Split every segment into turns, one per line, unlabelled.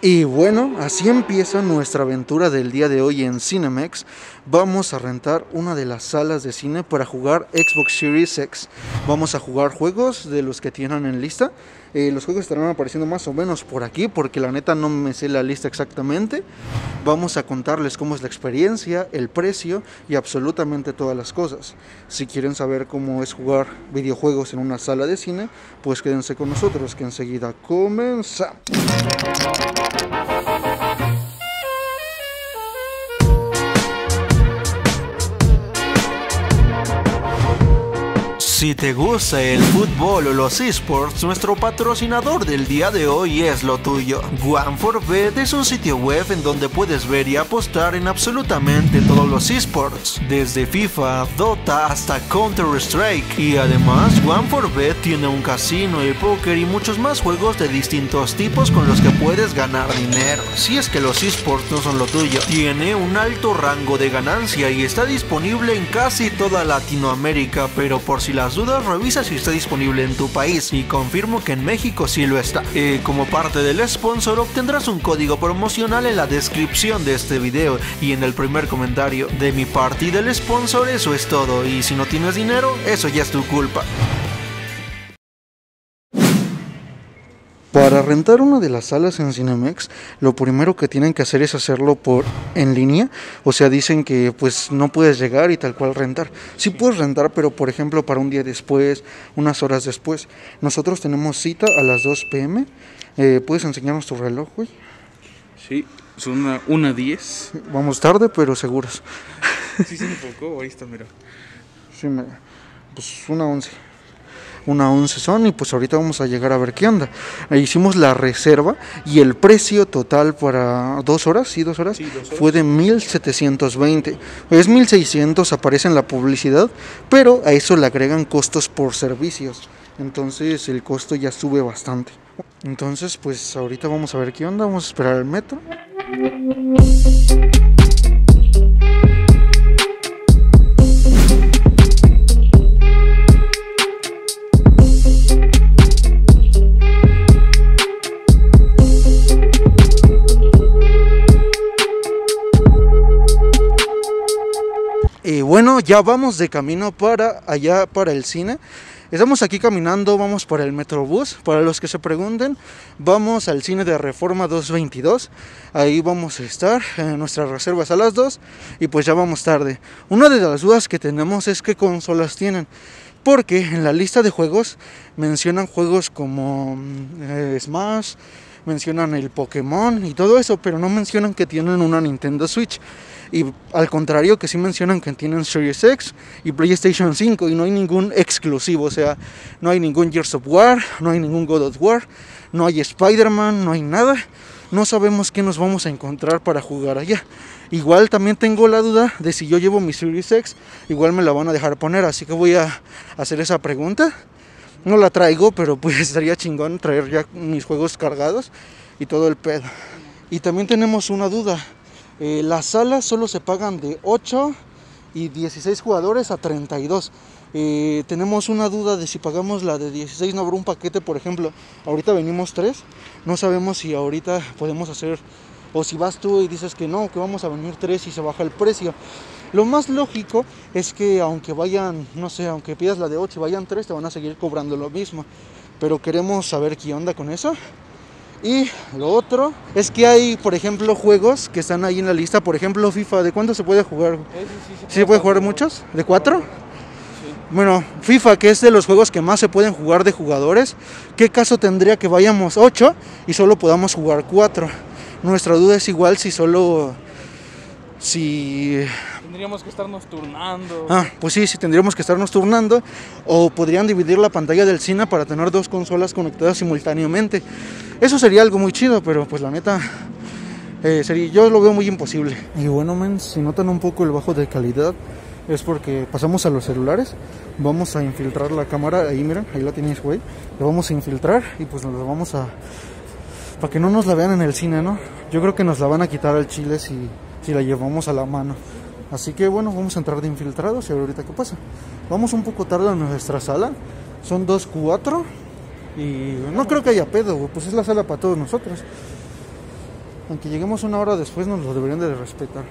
Y bueno, así empieza nuestra aventura del día de hoy en Cinemex. Vamos a rentar una de las salas de cine para jugar Xbox Series X. Vamos a jugar juegos de los que tienen en lista. Eh, los juegos estarán apareciendo más o menos por aquí porque la neta no me sé la lista exactamente. Vamos a contarles cómo es la experiencia, el precio y absolutamente todas las cosas. Si quieren saber cómo es jugar videojuegos en una sala de cine, pues quédense con nosotros que enseguida comenzamos. Si te gusta el fútbol o los esports, nuestro patrocinador del día de hoy es lo tuyo. One4Bet es un sitio web en donde puedes ver y apostar en absolutamente todos los esports, desde FIFA, Dota hasta Counter-Strike. Y además, One4Bet tiene un casino y póker y muchos más juegos de distintos tipos con los que puedes ganar dinero. Si es que los esports no son lo tuyo, tiene un alto rango de ganancia y está disponible en casi toda Latinoamérica, pero por si la dudas, revisa si está disponible en tu país y confirmo que en México sí lo está. Como parte del sponsor obtendrás un código promocional en la descripción de este video y en el primer comentario. De mi parte y del sponsor eso es todo y si no tienes dinero, eso ya es tu culpa. Para rentar una de las salas en Cinemex, lo primero que tienen que hacer es hacerlo por en línea, o sea, dicen que pues no puedes llegar y tal cual rentar. Sí puedes rentar, pero por ejemplo para un día después, unas horas después. Nosotros tenemos cita a las 2 pm. Eh, ¿Puedes enseñarnos tu reloj, güey?
Sí, son una, una 10.
Vamos tarde, pero seguros.
Sí, se me enfocó, ahí está, mira.
Sí, me, pues una 11 una 11 son y pues ahorita vamos a llegar a ver qué onda. hicimos la reserva y el precio total para dos horas, sí, dos horas, fue de 1720. Es 1600, aparece en la publicidad, pero a eso le agregan costos por servicios. Entonces el costo ya sube bastante. Entonces pues ahorita vamos a ver qué onda, vamos a esperar el metro. Bueno, ya vamos de camino para allá, para el cine. Estamos aquí caminando, vamos para el Metrobús. Para los que se pregunten, vamos al cine de Reforma 222. Ahí vamos a estar. En nuestras reservas a las 2 y pues ya vamos tarde. Una de las dudas que tenemos es qué consolas tienen. Porque en la lista de juegos mencionan juegos como eh, Smash, mencionan el Pokémon y todo eso, pero no mencionan que tienen una Nintendo Switch. Y al contrario, que sí mencionan que tienen Series X y PlayStation 5 y no hay ningún exclusivo, o sea, no hay ningún Gears of War, no hay ningún God of War, no hay Spider-Man, no hay nada. No sabemos qué nos vamos a encontrar para jugar allá. Igual también tengo la duda de si yo llevo mi Series X, igual me la van a dejar poner, así que voy a hacer esa pregunta. No la traigo, pero pues estaría chingón traer ya mis juegos cargados y todo el pedo. Y también tenemos una duda. Eh, las salas solo se pagan de 8 y 16 jugadores a 32. Eh, tenemos una duda de si pagamos la de 16, no habrá un paquete, por ejemplo. Ahorita venimos 3, no sabemos si ahorita podemos hacer, o si vas tú y dices que no, que vamos a venir 3 y se baja el precio. Lo más lógico es que aunque vayan, no sé, aunque pidas la de 8 y vayan 3, te van a seguir cobrando lo mismo. Pero queremos saber qué onda con eso. Y lo otro es que hay, por ejemplo, juegos que están ahí en la lista. Por ejemplo, FIFA, ¿de cuánto se puede jugar? Sí, se puede jugar muchos? ¿De cuatro? Bueno, FIFA, que es de los juegos que más se pueden jugar de jugadores, ¿qué caso tendría que vayamos 8 y solo podamos jugar 4? Nuestra duda es igual si solo... Si
Tendríamos que estarnos turnando.
Ah, pues sí, sí, tendríamos que estarnos turnando. O podrían dividir la pantalla del cine para tener dos consolas conectadas simultáneamente. Eso sería algo muy chido, pero pues la neta, eh, sería, yo lo veo muy imposible. Y bueno, men, si notan un poco el bajo de calidad, es porque pasamos a los celulares. Vamos a infiltrar la cámara, ahí miren, ahí la tenéis, güey. La vamos a infiltrar y pues nos la vamos a... Para que no nos la vean en el cine, ¿no? Yo creo que nos la van a quitar al chile si, si la llevamos a la mano. Así que bueno, vamos a entrar de infiltrados y a ver ahorita qué pasa. Vamos un poco tarde a nuestra sala. Son 2.4 y no creo que haya pedo, pues es la sala para todos nosotros. Aunque lleguemos una hora después nos lo deberían de respetar.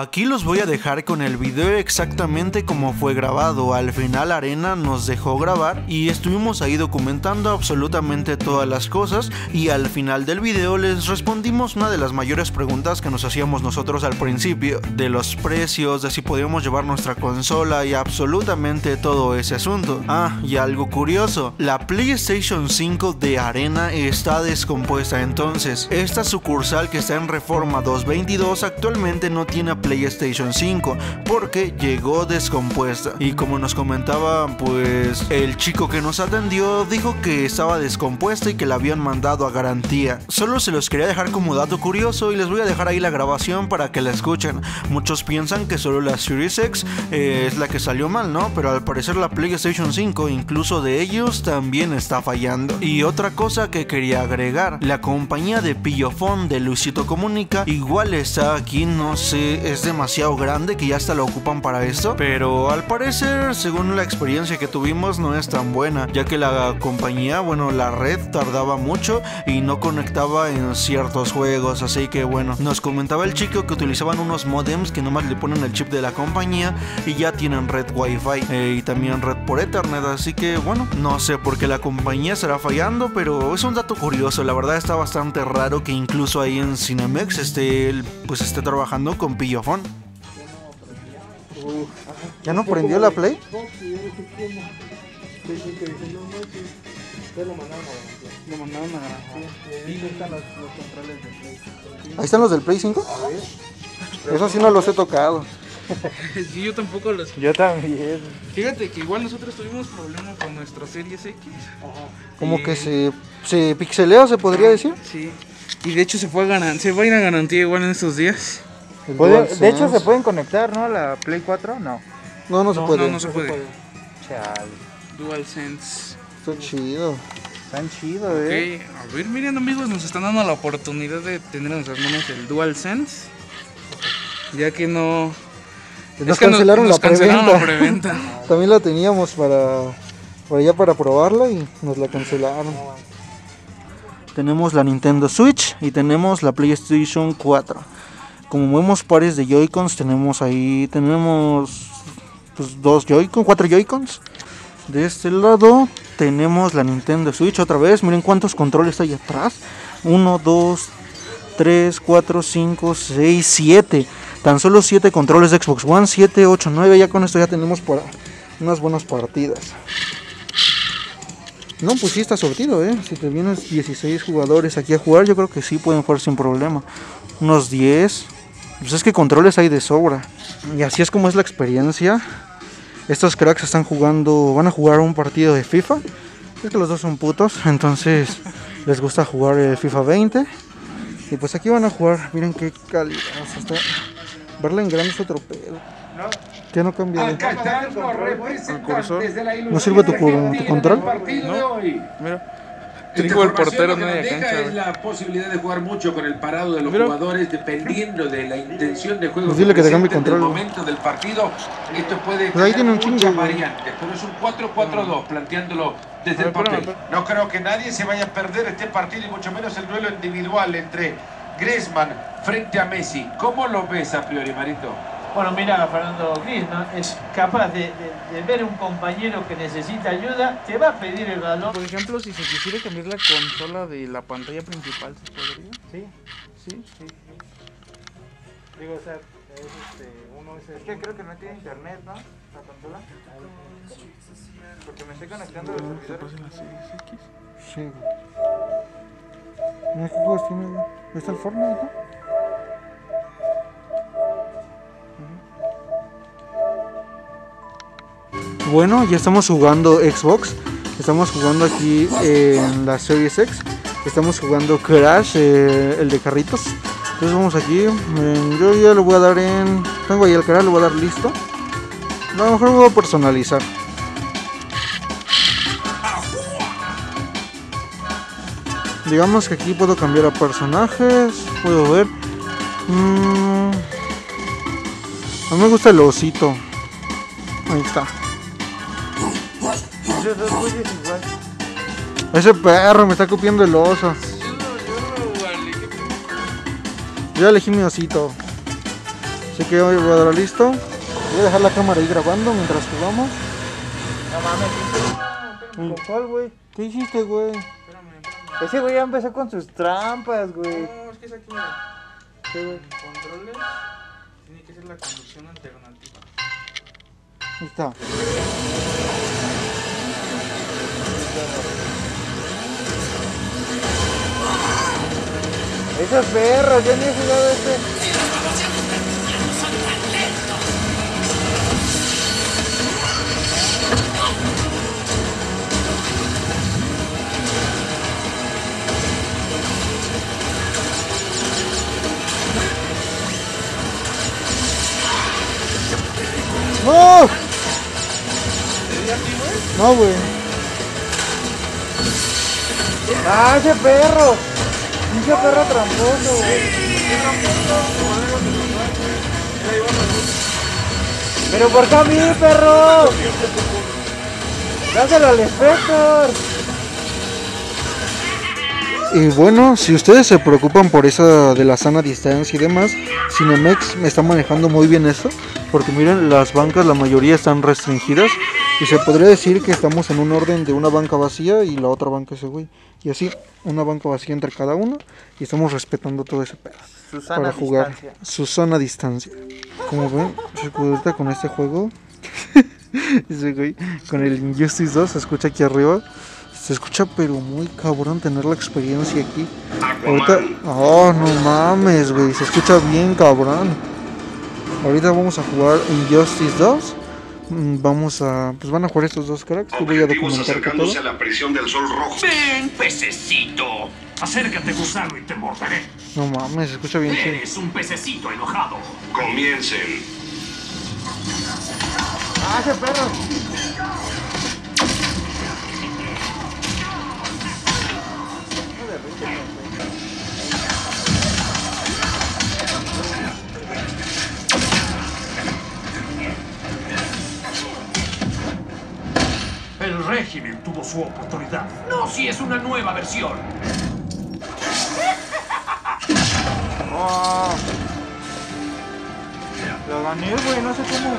Aquí los voy a dejar con el video exactamente como fue grabado. Al final Arena nos dejó grabar y estuvimos ahí documentando absolutamente todas las cosas y al final del video les respondimos una de las mayores preguntas que nos hacíamos nosotros al principio, de los precios, de si podíamos llevar nuestra consola y absolutamente todo ese asunto. Ah, y algo curioso, la PlayStation 5 de Arena está descompuesta entonces. Esta sucursal que está en Reforma 222 actualmente no tiene PlayStation 5 porque llegó descompuesta. Y como nos comentaba, pues el chico que nos atendió dijo que estaba descompuesta y que la habían mandado a garantía. Solo se los quería dejar como dato curioso y les voy a dejar ahí la grabación para que la escuchen. Muchos piensan que solo la Series X eh, es la que salió mal, ¿no? Pero al parecer la PlayStation 5, incluso de ellos, también está fallando. Y otra cosa que quería agregar, la compañía de Pillofón de Luisito Comunica igual está aquí, no sé demasiado grande que ya hasta lo ocupan para esto. Pero al parecer, según la experiencia que tuvimos, no es tan buena, ya que la compañía, bueno, la red tardaba mucho y no conectaba en ciertos juegos. Así que bueno, nos comentaba el chico que utilizaban unos modems que nomás le ponen el chip de la compañía y ya tienen red wifi eh, y también red por ethernet. Así que bueno, no sé por qué la compañía estará fallando, pero es un dato curioso. La verdad está bastante raro que incluso ahí en Cinemex esté, pues esté trabajando con ¿Ya no prendió la Play?
Lo mandaron a
Ahí están los del Play 5. Eso sí no los he tocado.
Sí, yo tampoco los.
Yo también.
Fíjate que igual nosotros tuvimos problemas con nuestra Series X.
Como que se, se pixelea, se podría decir.
Sí. Y de hecho se fue a ganan se va a ir a garantía igual en estos días.
Puede- de hecho, se pueden conectar, ¿no? La Play 4, no.
No, no se
No,
puede.
no, no se puede.
Chale.
DualSense.
Está chido.
Tan chido,
Ok,
¿eh?
a ver, miren amigos, nos están dando la oportunidad de tener en nuestras manos el DualSense. Ya que no.
Nos
es que nos-
cancelaron
nos
la
cancelaron la
preventa.
preventa.
También la teníamos para, para ya para probarla y nos la cancelaron. Tenemos la Nintendo Switch y tenemos la PlayStation 4. Como vemos pares de Joy-Cons, tenemos ahí, tenemos pues, dos Joy-Con, cuatro Joy-Cons. De este lado tenemos la Nintendo Switch otra vez. Miren cuántos controles hay atrás. 1, 2, 3, 4, 5, 6, 7. Tan solo 7 controles de Xbox One. 7, 8, 9. Ya con esto ya tenemos para unas buenas partidas. No, pues sí está sortido, ¿eh? Si te vienes 16 jugadores aquí a jugar, yo creo que sí pueden jugar sin problema. Unos 10. Pues es que controles hay de sobra. Y así es como es la experiencia. Estos cracks están jugando, van a jugar un partido de FIFA. Es que los dos son putos, entonces les gusta jugar el FIFA 20. Y pues aquí van a jugar, miren qué calidad. o sea, está- Verla en grande es otro pedo. ¿Qué no cambia? de- ¿No sirve tu, tu control?
Mira. Dijo el portero
que deja
cancha.
Es la posibilidad de jugar mucho con el parado de los
Mira.
jugadores dependiendo de la intención de juego.
Dile que te cambie
presenten
control.
En el momento del partido, esto puede
Pues ahí tiene un
muchas variantes, pero es un 4-4-2 planteándolo desde el
ver, espérame,
papel. No creo que nadie se vaya a perder este partido y mucho menos el duelo individual entre Griezmann frente a Messi. ¿Cómo lo ves a priori, Marito?
Bueno, mira, Fernando Griezmann es capaz de, de- de ver un compañero que necesita ayuda, te va a pedir el balón.
Por ejemplo, si se quisiera cambiar la consola de la pantalla principal, ¿se podría?
Sí,
Sí.
sí. Digo, o sea, es este, uno es
Es que creo que no tiene internet, ¿no? La consola. Porque me estoy conectando a los
¿Se
servidores.
pasa en la Series X?
Sí. güey. Qué juegos tiene, güey. Está el Fortnite, ¿no? Bueno, ya estamos jugando Xbox. Estamos jugando aquí en la Series X. Estamos jugando Crash, eh, el de carritos. Entonces vamos aquí. Yo ya lo voy a dar en... Tengo ahí el Crash, lo voy a dar listo. A lo mejor lo voy a personalizar. Digamos que aquí puedo cambiar a personajes. Puedo ver... Mm, a mí me gusta el osito. Ahí está. Ese perro me está copiando el oso.
Yo no, yo no, vale, ¿qué
Yo ya elegí mi osito. Así que voy a dar listo. Voy a dejar la cámara ahí grabando mientras jugamos.
No mames, ¿con cuál, güey?
¿Qué hiciste, güey?
Ese güey ya empezó con sus trampas, güey.
No, es que es aquí, mira.
¿Qué, güey?
Controles. La conducción alternativa.
Ahí está.
Esos perros, yo ni he jugado este.
¡No! No, güey.
¡Ah, ese perro! ¡Ese perro tramposo, güey! ¡Pero por qué a mí, perro! ¡Dáselo al Spector!
Y bueno, si ustedes se preocupan por esa de la sana distancia y demás, Cinemex me está manejando muy bien eso, porque miren, las bancas la mayoría están restringidas y se podría decir que estamos en un orden de una banca vacía y la otra banca ese güey. Y así, una banca vacía entre cada uno y estamos respetando todo ese pedo
Susana
para jugar
distancia.
su zona distancia. Como ven, se puede ahorita con este juego, ese güey, con el Injustice 2 se escucha aquí arriba. Se escucha pero muy cabrón tener la experiencia aquí. Ahorita, oh no mames, güey, se escucha bien cabrón. Ahorita vamos a jugar Injustice 2. Mm, Vamos a, pues van a jugar estos dos cracks. Yo voy a documentar que todo.
acercándose a la prisión del sol rojo.
Ven, pececito. Acércate, gusano, y te morderé.
No mames, se escucha bien chido.
Eres un pececito enojado.
Comiencen.
¡Ah, ese perro!
Su oportunidad. No si es una nueva versión.
¡Oh! Lo gané, güey, no sé cómo.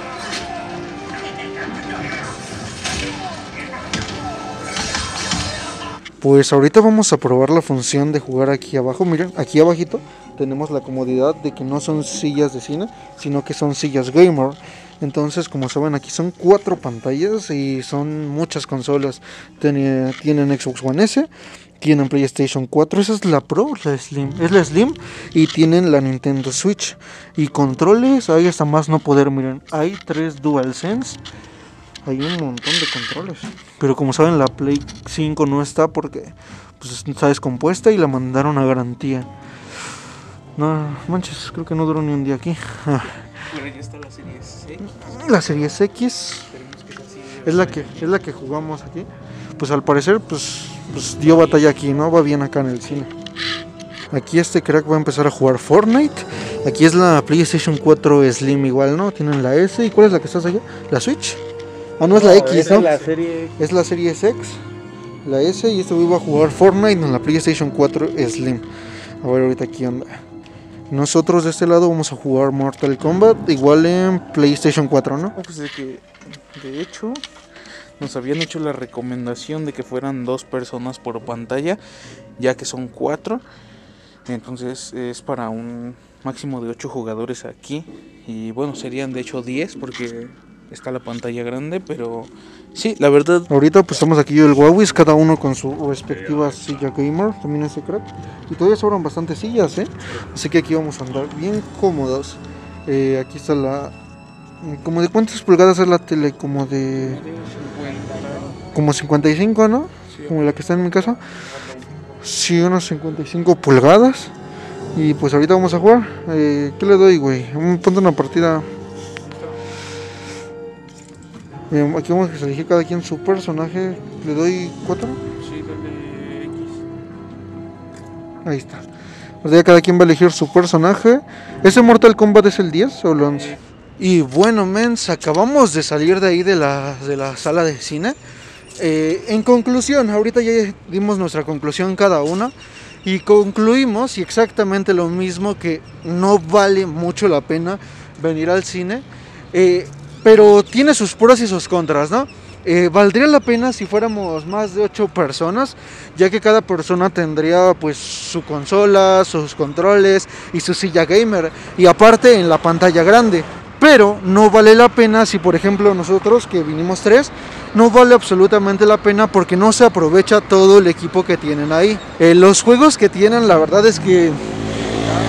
Pues ahorita vamos a probar la función de jugar aquí abajo. Miren, aquí abajito tenemos la comodidad de que no son sillas de cine, sino que son sillas gamer. Entonces, como saben, aquí son cuatro pantallas y son muchas consolas. Tiene- tienen Xbox One S, tienen PlayStation 4, esa es la Pro, la Slim, es la Slim y tienen la Nintendo Switch. Y controles, ahí hasta más no poder, miren, hay tres DualSense. Hay un montón de controles. Pero como saben, la Play 5 no está porque pues, está descompuesta y la mandaron a garantía. No, manches, creo que no duró ni un día aquí. Ah,
Bueno, ya está la serie X.
La es la que es la que jugamos aquí. Pues al parecer pues, pues dio batalla aquí, ¿no? Va bien acá en el cine. Aquí este crack va a empezar a jugar Fortnite. Aquí es la PlayStation 4 Slim igual, ¿no? Tienen la S. ¿Y cuál es la que estás allá? ¿La Switch? Ah, no, es la X,
es la serie X.
Es la serie X, la S y este va a jugar Fortnite en la PlayStation 4 Slim. A ver ahorita aquí anda. Nosotros de este lado vamos a jugar Mortal Kombat igual en PlayStation 4, ¿no?
Pues de que, de hecho, nos habían hecho la recomendación de que fueran dos personas por pantalla, ya que son cuatro. Entonces es para un máximo de ocho jugadores aquí. Y bueno, serían de hecho 10 porque está la pantalla grande, pero sí, la verdad
Ahorita pues estamos aquí el Huawei, cada uno con su respectiva silla gamer, también ese crack. Y todavía sobran bastantes sillas, ¿eh? Así que aquí vamos a andar bien cómodos. Eh, aquí está la... ¿Como de cuántas pulgadas es la tele? Como de... Como 55, ¿no? Como la que está en mi casa. Sí, unas 55 pulgadas. Y pues ahorita vamos a jugar. Eh, ¿Qué le doy, güey? Ponte una partida. Aquí vamos a elegir cada quien su personaje. Le doy 4.
sí, dale X. Ahí está. O sea, cada quien va a elegir su personaje. ¿Ese Mortal Kombat es el 10 o el 11? Y bueno, mens, acabamos de salir de ahí de la, de la sala de cine. Eh, en conclusión, ahorita ya dimos nuestra conclusión cada una. Y concluimos y exactamente lo mismo que no vale mucho la pena venir al cine. eh, pero tiene sus pros y sus contras, ¿no? Eh, valdría la pena si fuéramos más de 8 personas, ya que cada persona tendría pues su consola, sus controles y su silla gamer, y aparte en la pantalla grande. Pero no vale la pena si por ejemplo nosotros que vinimos tres, no vale absolutamente la pena porque no se aprovecha todo el equipo que tienen ahí. Eh, los juegos que tienen la verdad es que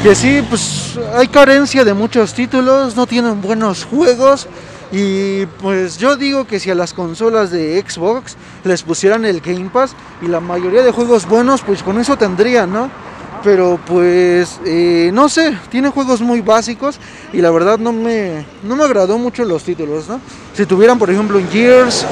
que sí, pues hay carencia de muchos títulos, no tienen buenos juegos. Y pues yo digo que si a las consolas de Xbox les pusieran el Game Pass y la mayoría de juegos buenos, pues con eso tendrían, ¿no? Pero pues eh, no sé, tiene juegos muy básicos y la verdad no me, no me agradó mucho los títulos, ¿no? Si tuvieran por ejemplo un Gears,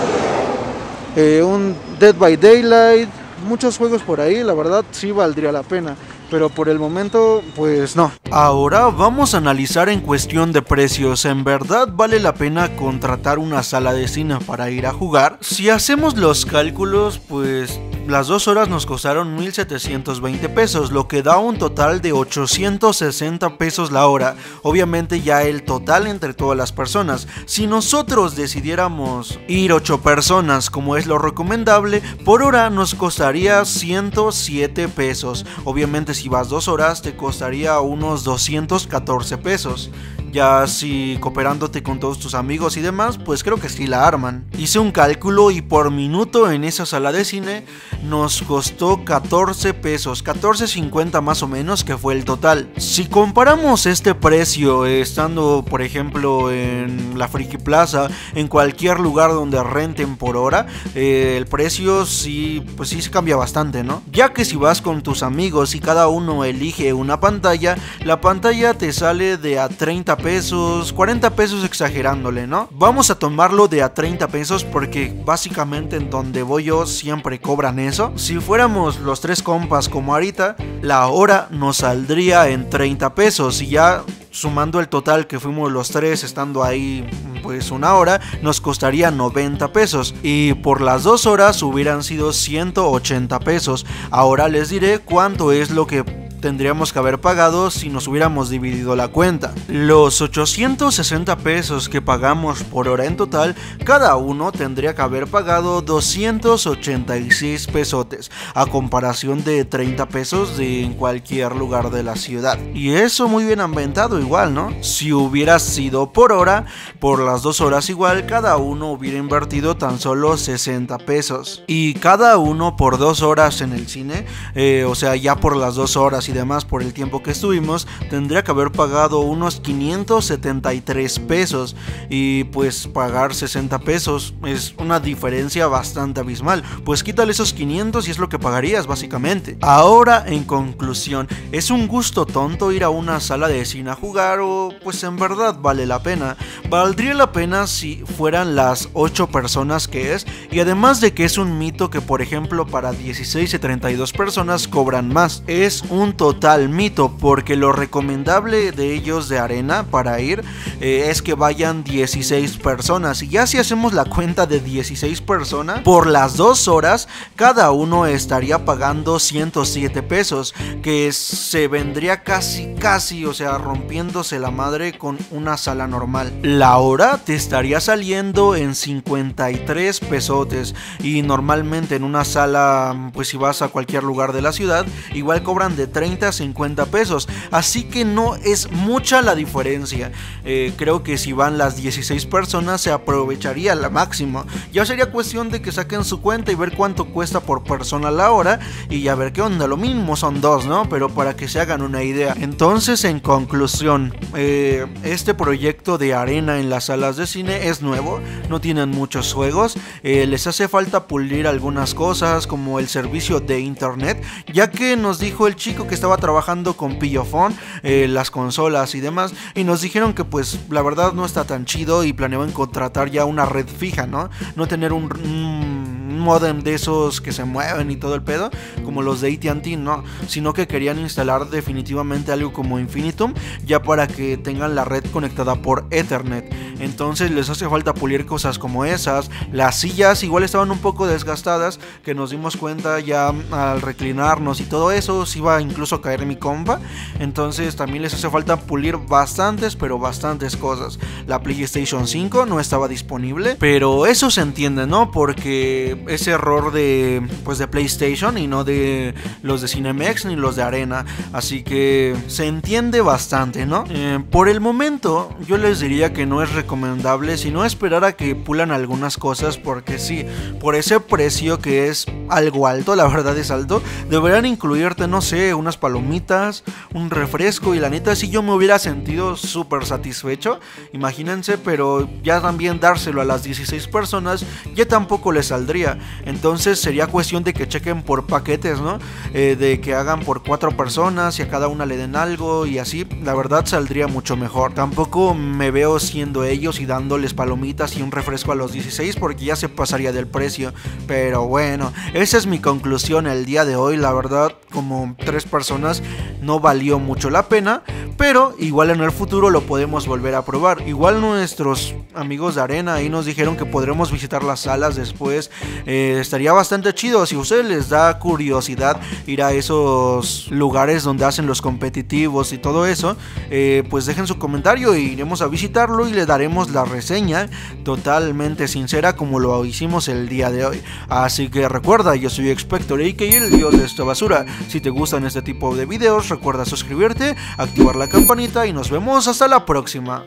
eh, un Dead by Daylight, muchos juegos por ahí, la verdad sí valdría la pena. Pero por el momento, pues no.
Ahora vamos a analizar en cuestión de precios. ¿En verdad vale la pena contratar una sala de cine para ir a jugar? Si hacemos los cálculos, pues las dos horas nos costaron 1720 pesos, lo que da un total de 860 pesos la hora. Obviamente ya el total entre todas las personas. Si nosotros decidiéramos ir 8 personas como es lo recomendable, por hora nos costaría 107 pesos. Obviamente si vas dos horas te costaría unos 214 pesos. Ya si cooperándote con todos tus amigos y demás, pues creo que sí la arman. Hice un cálculo y por minuto en esa sala de cine nos costó 14 pesos, 14.50 más o menos que fue el total. Si comparamos este precio estando por ejemplo en la Friki Plaza, en cualquier lugar donde renten por hora, eh, el precio sí, pues sí se cambia bastante, ¿no? Ya que si vas con tus amigos y cada uno elige una pantalla, la pantalla te sale de a 30 pesos, 40 pesos exagerándole, ¿no? Vamos a tomarlo de a 30 pesos porque básicamente en donde voy yo siempre cobran eso. Si fuéramos los tres compas como ahorita, la hora nos saldría en 30 pesos y ya sumando el total que fuimos los tres estando ahí pues una hora nos costaría 90 pesos y por las dos horas hubieran sido 180 pesos ahora les diré cuánto es lo que tendríamos que haber pagado si nos hubiéramos dividido la cuenta. Los 860 pesos que pagamos por hora en total, cada uno tendría que haber pagado 286 pesotes, a comparación de 30 pesos de en cualquier lugar de la ciudad. Y eso muy bien inventado igual, ¿no? Si hubiera sido por hora, por las dos horas igual, cada uno hubiera invertido tan solo 60 pesos. Y cada uno por dos horas en el cine, eh, o sea, ya por las dos horas y demás por el tiempo que estuvimos, tendría que haber pagado unos 573 pesos. Y pues pagar 60 pesos es una diferencia bastante abismal. Pues quítale esos 500 y es lo que pagarías básicamente. Ahora, en conclusión, ¿es un gusto tonto ir a una sala de cine a jugar o pues en verdad vale la pena? Valdría la pena si fueran las 8 personas que es y además de que es un mito que por ejemplo para 16 y 32 personas cobran más. Es un total mito porque lo recomendable de ellos de arena para ir eh, es que vayan 16 personas. Y ya si hacemos la cuenta de 16 personas por las 2 horas cada uno estaría pagando 107 pesos que se vendría casi casi o sea rompiéndose la madre con una sala normal. La hora te estaría saliendo en 53 pesotes y normalmente en una sala pues si vas a cualquier lugar de la ciudad igual cobran de 30 a 50 pesos. Así que no es mucha la diferencia. Eh, creo que si van las 16 personas se aprovecharía la máxima. Ya sería cuestión de que saquen su cuenta y ver cuánto cuesta por persona la hora y ya ver qué onda. Lo mínimo son dos no pero para que se hagan una idea. Entonces en conclusión eh, este proyecto de arena en las salas de cine es nuevo no tienen muchos juegos eh, les hace falta pulir algunas cosas como el servicio de internet ya que nos dijo el chico que estaba trabajando con Pillofón eh, las consolas y demás y nos dijeron que pues la verdad no está tan chido y planeaban contratar ya una red fija no no tener un, un modem de esos que se mueven y todo el pedo, como los de ATT, no, sino que querían instalar definitivamente algo como Infinitum, ya para que tengan la red conectada por Ethernet. Entonces les hace falta pulir cosas como esas. Las sillas igual estaban un poco desgastadas, que nos dimos cuenta ya al reclinarnos y todo eso, se iba incluso a caer mi compa. Entonces también les hace falta pulir bastantes, pero bastantes cosas. La PlayStation 5 no estaba disponible, pero eso se entiende, ¿no? Porque ese error de pues de PlayStation y no de los de Cinemex ni los de Arena, así que se entiende bastante, ¿no? Eh, por el momento yo les diría que no es recomendable sino esperar a que pulan algunas cosas porque sí, por ese precio que es algo alto, la verdad es alto, deberían incluirte, no sé, unas palomitas, un refresco y la neta si yo me hubiera sentido súper satisfecho, imagínense, pero ya también dárselo a las 16 personas ya tampoco les saldría, entonces sería cuestión de que chequen por paquetes, ¿no? Eh, de que hagan por cuatro personas y a cada una le den algo y así, la verdad saldría mucho mejor. Tampoco me veo siendo ellos y dándoles palomitas y un refresco a los 16 porque ya se pasaría del precio, pero bueno, esa es mi conclusión el día de hoy, la verdad, como tres personas no valió mucho la pena, pero igual en el futuro lo podemos volver a probar. Igual nuestros amigos de arena ahí nos dijeron que podremos visitar las salas después, eh, estaría bastante chido si a ustedes les da curiosidad ir a esos lugares donde hacen los competitivos y todo eso, eh, pues dejen su comentario y iremos a visitarlo y le daremos la reseña totalmente sincera como lo hicimos el día de hoy. Así que recuerda, yo soy Expector y el dios de esta basura. Si te gustan este tipo de videos, recuerda suscribirte, activar la campanita y nos vemos hasta la próxima.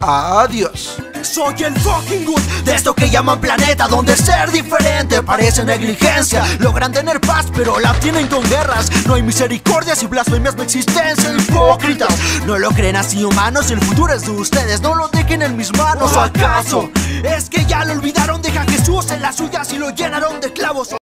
Adiós.
Soy el fucking good de esto que llaman planeta Donde ser diferente parece negligencia. Logran tener paz pero la tienen con guerras. No hay misericordia si blasfemias mi existencia Hipócritas, no lo creen así humanos El futuro es de ustedes, no lo dejen en mis manos ¿O acaso? Es que ya lo olvidaron, deja a Jesús en las suyas Y lo llenaron de clavos